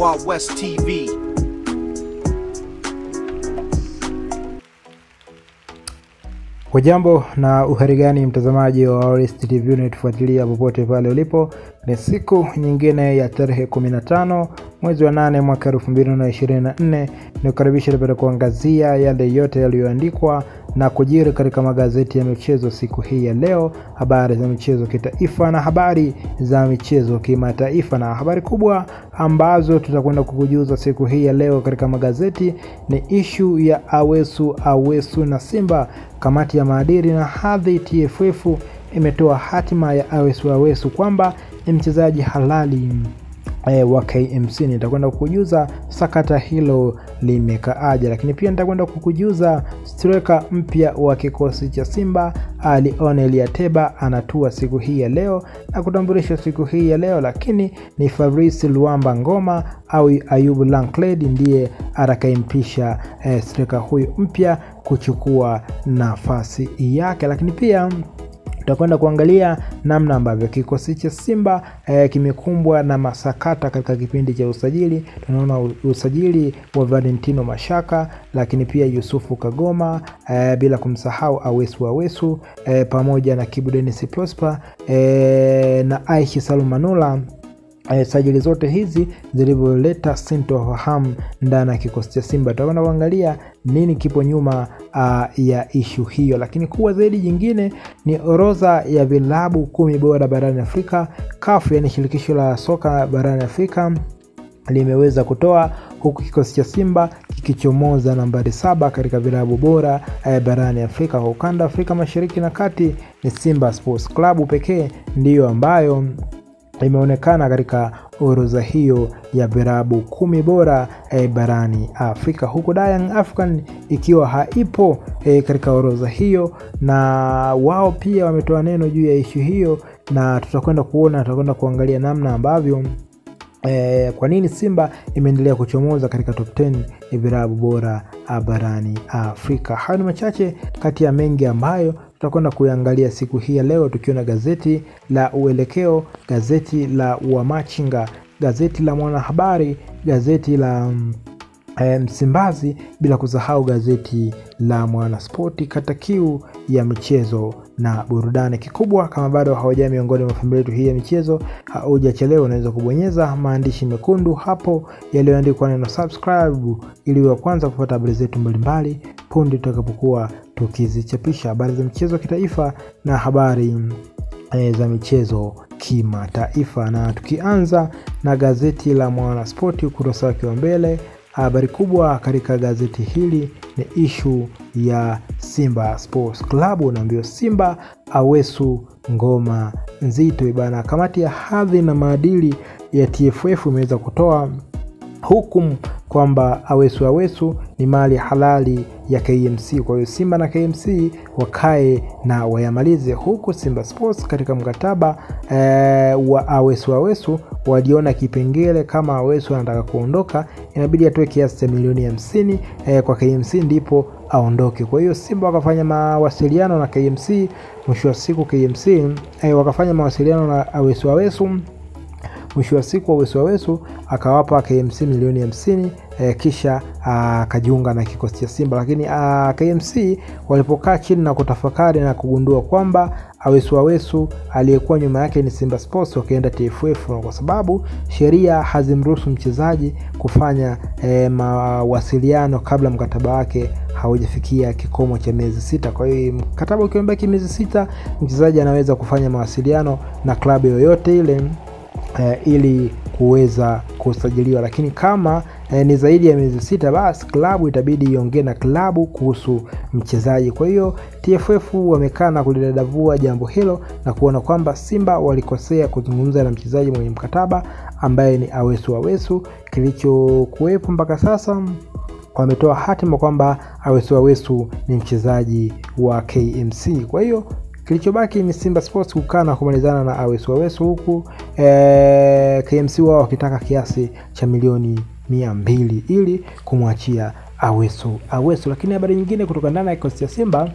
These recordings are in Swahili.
Wild West TV. Hujambo na uharigani mtazamaji wa Wild West TV unatufuatilia popote pale ulipo. Ni siku nyingine ya tarehe 15 mwezi wa 8 mwaka 2024. Nikukaribisha tupate kuangazia yale yote yaliyoandikwa na kujiri katika magazeti ya michezo siku hii ya leo, habari za michezo kitaifa na habari za michezo kimataifa. Na habari kubwa ambazo tutakwenda kukujuza siku hii ya leo katika magazeti ni ishu ya Awesu Awesu na Simba. Kamati ya maadili na hadhi TFF imetoa hatima ya Awesu Awesu kwamba mchezaji halali e, wa KMC. Nitakwenda kukujuza sakata hilo limekaaje, lakini pia nitakwenda kukujuza striker mpya wa kikosi cha Simba Lionel Ateba anatua siku hii ya leo na kutambulisha siku hii ya leo, lakini ni Fabrice Luamba Ngoma au Ayubu Lankled ndiye atakayempisha e, striker huyu mpya kuchukua nafasi yake, lakini pia tutakwenda kuangalia namna ambavyo kikosi cha Simba eh, kimekumbwa na masakata katika kipindi cha usajili. Tunaona usajili wa Valentino Mashaka, lakini pia Yusufu Kagoma eh, bila kumsahau Awesu Awesu eh, pamoja na Kibu Denis Prosper eh, na Aishi Salumanula. Eh, sajili zote hizi zilivyoleta sintofahamu ndani ya kikosi cha Simba. Tutakwenda kuangalia nini kipo nyuma uh, ya ishu hiyo, lakini kubwa zaidi jingine ni orodha ya vilabu kumi bora barani Afrika. CAF, yani shirikisho la soka barani Afrika limeweza kutoa huku kikosi cha Simba kikichomoza nambari saba katika vilabu bora eh, barani Afrika. Kwa ukanda Afrika Mashariki na Kati ni Simba Sports Club pekee ndiyo ambayo imeonekana katika orodha hiyo ya virabu kumi bora e, barani Afrika, huku Young African ikiwa haipo e, katika orodha hiyo, na wao pia wametoa neno juu ya ishu hiyo, na tutakwenda kuona, tutakwenda kuangalia namna ambavyo E, kwa nini Simba imeendelea kuchomoza katika top 10 ya virabu bora barani Afrika. Hayo ni machache kati ya mengi ambayo tutakwenda kuiangalia siku hii ya leo, tukiwa na gazeti la Uelekeo, gazeti la Wamachinga, gazeti la Mwanahabari, gazeti la e, Msimbazi, bila kusahau gazeti la Mwanaspoti, kata kiu ya michezo na burudani. Kikubwa, kama bado hawajaa miongoni mwa familia yetu hii ya michezo, haujachelewa, unaweza kubonyeza maandishi mekundu hapo yaliyoandikwa neno subscribe, ili wa kwanza kupata habari zetu mbalimbali punde tutakapokuwa tukizichapisha habari za michezo ya kitaifa na habari e, za michezo kimataifa. Na tukianza na gazeti la Mwanaspoti ukurasa wake wa mbele habari kubwa katika gazeti hili ni ishu ya Simba Sports Club. Unaambiwa Simba Awesu ngoma nzito ibana. Kamati ya hadhi na maadili ya TFF imeweza kutoa hukumu kwamba Awesu Awesu ni mali halali ya KMC. Kwa hiyo Simba na KMC wakae na wayamalize, huku Simba Sports katika mkataba e, wa Awesu Awesu waliona kipengele kama Awesu anataka kuondoka inabidi atoe kiasi cha milioni hamsini e, kwa KMC ndipo aondoke. Kwa hiyo Simba wakafanya mawasiliano na KMC, mwisho wa siku KMC e, wakafanya mawasiliano na Awesu Awesu mwisho wa siku Awesu Awesu akawapa KMC milioni hamsini e, kisha akajiunga na kikosi cha Simba. Lakini a, KMC walipokaa chini na kutafakari na kugundua kwamba Awesu Awesu aliyekuwa nyuma yake ni Simba Sports, wakaenda TFF kwa sababu sheria hazimruhusu mchezaji kufanya e, mawasiliano kabla mkataba wake haujafikia kikomo cha miezi sita. Kwa hiyo mkataba ukiwa umebaki miezi sita, mchezaji anaweza kufanya mawasiliano na klabu yoyote ile e, ili kuweza kusajiliwa, lakini kama eh, ni zaidi ya miezi sita, basi klabu itabidi iongee na klabu kuhusu mchezaji. Kwa hiyo TFF wamekaa na kulidadavua jambo hilo na kuona kwamba Simba walikosea kuzungumza na mchezaji mwenye mkataba ambaye ni Awesu Awesu. Kilichokuwepo mpaka sasa wametoa hatima kwamba Awesu Awesu ni mchezaji wa KMC. Kwa hiyo kilichobaki ni Simba Sports kukaa na kumalizana na Awesu Awesu huku e, KMC wao wakitaka kiasi cha milioni mia mbili ili kumwachia Awesu Awesu. Lakini habari nyingine kutoka ndani ya kikosi cha Simba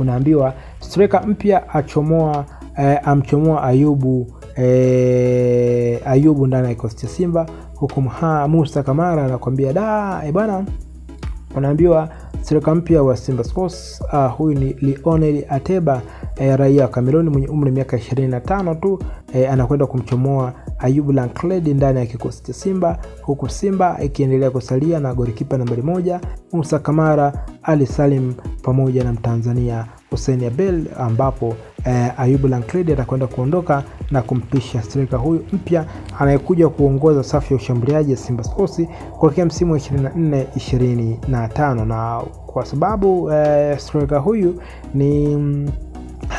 unaambiwa striker mpya achomoa e, amchomoa Ayubu e, Ayubu ndani ya kikosi cha Simba huku Musa Kamara anakuambia da e bwana, unaambiwa striker mpya wa Simba Sports uh, huyu ni Lionel Ateba eh, raia wa Kameruni mwenye umri miaka 25 tu eh, anakwenda kumchomoa Ayub Lankledi ndani ya kikosi cha Simba, huku Simba ikiendelea kusalia na golikipa nambari moja Musa Kamara, Ali Salim pamoja na Mtanzania Hussein Abel, ambapo eh, Ayubu Lankledi atakwenda kuondoka na kumpisha striker huyu mpya anayekuja kuongoza safu ya ushambuliaji ya Simba Sports kuelekea msimu wa 24 25 na kwa sababu eh, striker huyu ni mm,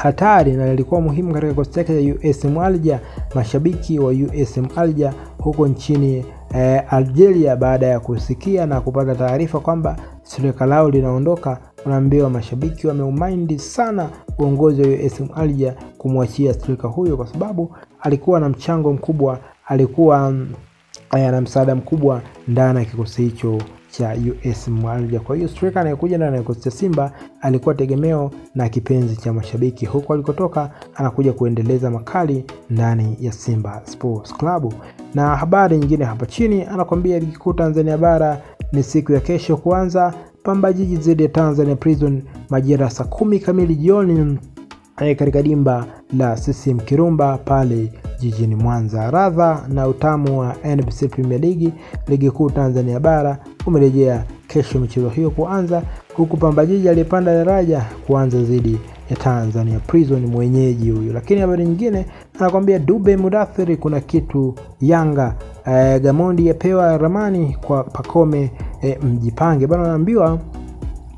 hatari na lilikuwa muhimu katika kikosi chake cha USM Alger. Mashabiki wa USM Alger huko nchini eh, Algeria, baada ya kusikia na kupata taarifa kwamba striker lao linaondoka, unaambiwa mashabiki wameumaindi sana uongozi wa USM Alger kumwachia striker huyo, kwa sababu alikuwa na mchango mkubwa, alikuwa na msaada mkubwa ndani ya kikosi hicho cha US Mwanja. Kwa hiyo striker anayekuja kikosi cha Simba alikuwa tegemeo na kipenzi cha mashabiki, huko alikotoka anakuja kuendeleza makali ndani ya Simba Sports Club. Na habari nyingine hapa chini anakwambia ligi kuu Tanzania bara ni siku ya kesho kuanza, Pamba Jiji dhidi ya Tanzania Prison majira saa kumi kamili jioni katika dimba la CCM Kirumba pale jijini Mwanza. Radha na utamu wa NBC Premier League ligi kuu Tanzania bara umerejea kesho michezo hiyo kuanza, huku Pamba Jiji aliyepanda daraja kuanza zidi ya Tanzania Prison mwenyeji huyu. Lakini habari nyingine anakwambia Dube Mudathiri, kuna kitu Yanga e, Gamondi yapewa ramani kwa Pakome e, mjipange bana, anaambiwa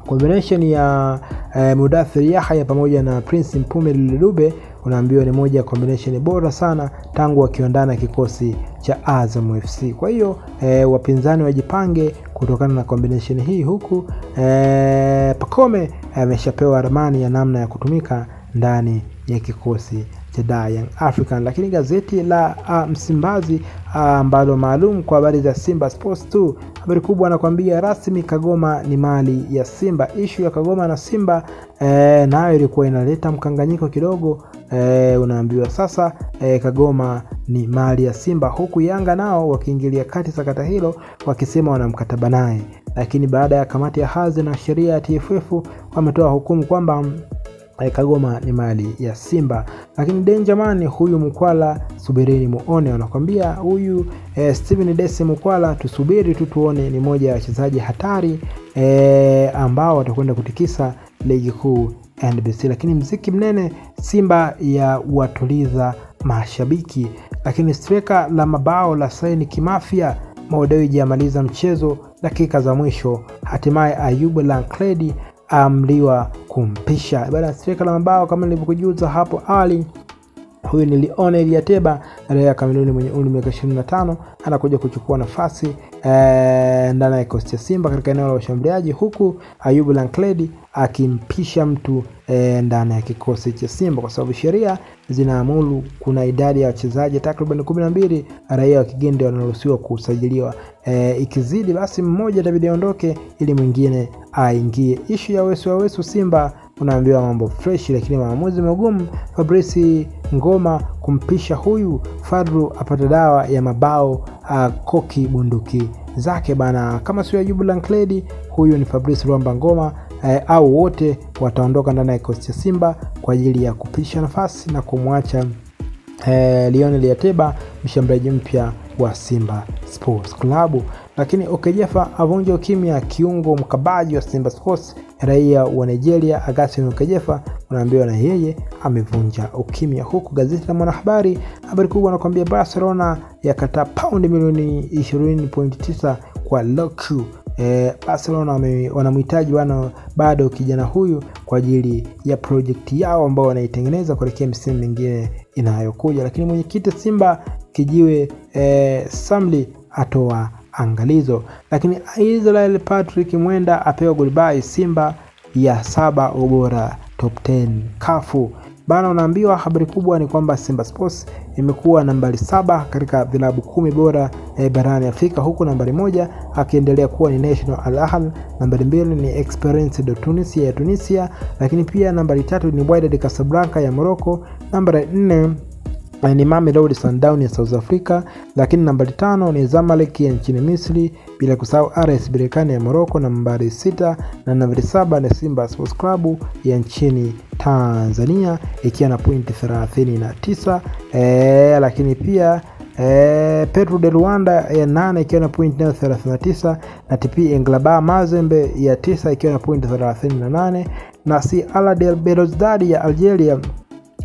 combination ya eh, Mudathiri Yahya pamoja na Prince Mpume Dube unaambiwa ni moja ya combination bora sana tangu wakiondana kikosi cha Azam FC. Kwa hiyo e, wapinzani wajipange kutokana na combination hii, huku e, Pakome ameshapewa ramani ya namna ya kutumika ndani ya kikosi cha Young African. Lakini gazeti la uh, Msimbazi ambalo maalum kwa habari za Simba Sports tu, habari kubwa anakuambia rasmi Kagoma ni mali ya Simba. Ishu ya Kagoma na Simba eh, nayo ilikuwa inaleta mkanganyiko kidogo eh, unaambiwa sasa eh, Kagoma ni mali ya Simba, huku Yanga nao wakiingilia kati sakata hilo wakisema wana mkataba naye, lakini baada ya kamati ya hazi na sheria ya TFF wametoa hukumu kwamba Kagoma ni mali ya Simba. Lakini Denjaman huyu Mkwala, subirini muone, wanakwambia huyu eh, Steven Dese Mkwala, tusubiri tu tuone, ni moja ya wachezaji hatari eh, ambao watakwenda kutikisa ligi kuu NBC. Lakini mziki mnene Simba ya watuliza mashabiki. Lakini streka la mabao la saini kimafia, Maudewiji amaliza mchezo dakika za mwisho, hatimaye Ayubu Lankledi amliwa kumpisha baada ya striker la mabao kama nilivyokujuza hapo awali. Huyu ni Lionel Ateba raia Kameruni mwenye umri miaka 25 anakuja kuchukua nafasi e, ndani ya kikosi cha Simba katika eneo la ushambuliaji, huku Ayubu Lankledi akimpisha mtu e, ndani ya kikosi cha Simba, kwa sababu sheria zinaamuru kuna idadi ya wachezaji takriban kumi na mbili raia wa kigeni wanaruhusiwa kusajiliwa. E, ikizidi basi mmoja itabidi aondoke ili mwingine aingie. Ishu ya wesu ya wesu Simba unaambiwa mambo fresh, lakini maamuzi magumu. Fabrice Ngoma kumpisha huyu Fadru apata dawa ya mabao uh, koki bunduki zake bana, kama sio Ayubu Lankledi, huyu ni Fabrice Rwamba Ngoma eh, au wote wataondoka ndani ya kikosi cha Simba kwa ajili ya kupisha nafasi na kumwacha eh, Lionel Yateba mshambuliaji mpya wa Simba Sports Club. Lakini Okejefa avunja ukimya, kiungo mkabaji wa Simba Sports raia wa Nigeria Augustine Okejefa unaambiwa na yeye amevunja ukimya, huku gazeti la Mwanahabari habari kubwa anakuambia Barcelona yakataa paundi milioni 20.9 kwa Lukaku. E, Barcelona wanamhitaji wana bado kijana huyu kwa ajili ya projekti yao ambao wanaitengeneza kuelekea misimu mingine inayokuja. Lakini mwenyekiti Simba kijiwe e, Samli atoa angalizo. Lakini Israel Patrick Mwenda apewa goodbye Simba ya saba ubora top 10 kafu bana. Unaambiwa habari kubwa ni kwamba Simba Sports imekuwa nambari saba katika vilabu kumi bora e, barani Afrika, huku nambari moja akiendelea kuwa ni National Al Ahly, nambari mbili ni Esperance de Tunisia ya Tunisia, lakini pia nambari tatu ni Wydad Casablanca ya Morocco, nambari nne ni Mamelodi Sundowns ya South Africa, lakini nambari tano ni Zamalek ya nchini Misri, bila kusahau RS Berkane ya Morocco nambari sita, na nambari saba ni Simba Sports Club ya nchini Tanzania ikiwa na pointi 39 e, lakini pia e, Petro de Luanda ya nane ikiwa na pointi nayo 39 na TP Englaba Mazembe ya tisa ikiwa na pointi 38 na si Belouizdad ya Algeria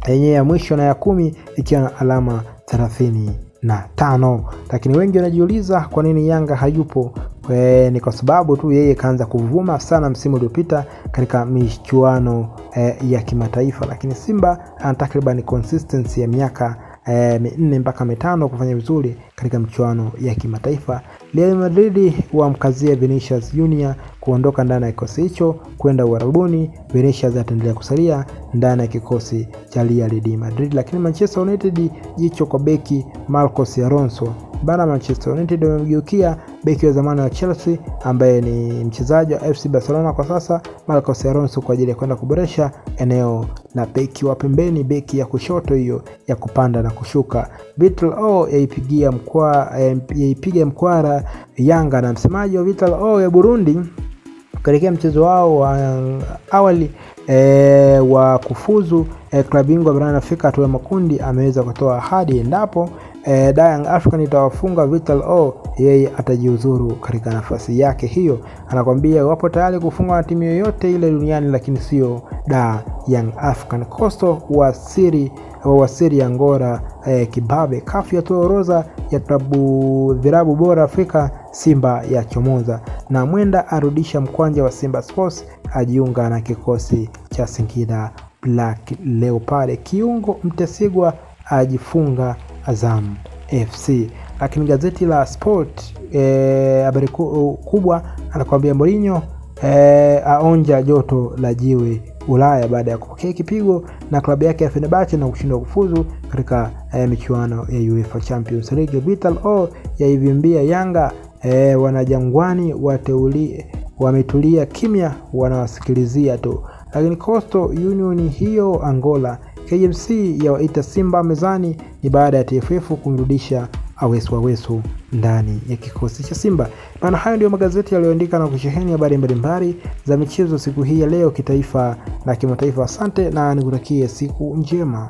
yenye ya mwisho na ya kumi ikiwa na alama thelathini na tano. Lakini wengi wanajiuliza kwa nini Yanga hayupo. E, ni kwa sababu tu yeye kaanza kuvuma sana msimu uliopita katika michuano e, ya kimataifa, lakini Simba ana takriban consistency ya miaka e, minne mpaka mitano kufanya vizuri katika michuano ya kimataifa. Real Madrid wamkazia Vinicius Junior kuondoka ndani ya kikosi hicho kwenda Uarabuni. Vinicius ataendelea kusalia ndani ya kikosi cha Real Madrid, lakini Manchester United jicho kwa beki Marcos Alonso bana. Manchester United wamemgeukia beki wa zamani wa Chelsea ambaye ni mchezaji wa FC Barcelona kwa sasa, Marcos Alonso kwa ajili ya kwenda kuboresha eneo la beki wa pembeni, beki ya kushoto hiyo ya kupanda na kushuka. Vital O yaipigia mkwa, yaipiga mkwara Yanga na msemaji wa Vital O ya Burundi kuelekea mchezo wao wa awali e, wa kufuzu e, klabu bingwa barani Afrika hatua ya makundi, ameweza kutoa ahadi endapo e, Young African itawafunga Vital O, yeye atajiuzuru katika nafasi yake hiyo. Anakwambia wapo tayari kufunga na timu yoyote ile duniani, lakini sio da Young African. Coastal wasiri wawasiri Angola eh, kibabe. Kafu yatoa orodha ya klabu vilabu bora Afrika, Simba ya chomoza na Mwenda arudisha mkwanja wa Simba Sports, ajiunga na kikosi cha Singida Black Leopard. Kiungo Mtesigwa ajifunga Azam FC. Lakini gazeti la Sport habari eh, kubwa anakuambia Mourinho eh, aonja joto la jiwe Ulaya baada ya kupokea kipigo na klabu yake ya Fenerbahce na kushindwa kufuzu katika eh, michuano ya UEFA Champions League. Vital O yaivimbia Yanga eh, wanajangwani wateuli wametulia kimya, wanawasikilizia tu. Lakini Coastal Union hiyo Angola, KMC yawaita Simba mezani, ni baada ya TFF kumrudisha Awesu Awesu ndani ya kikosi cha Simba. Maana hayo ndio magazeti yaliyoandika na kusheheni habari mbalimbali za michezo siku hii ya leo, kitaifa na kimataifa. Asante na nikutakie siku njema.